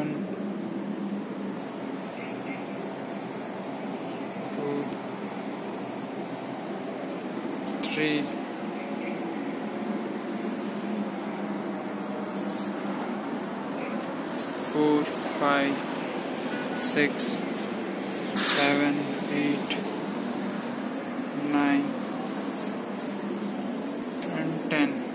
one, two, three, four, five, six, seven, eight, nine, and ten.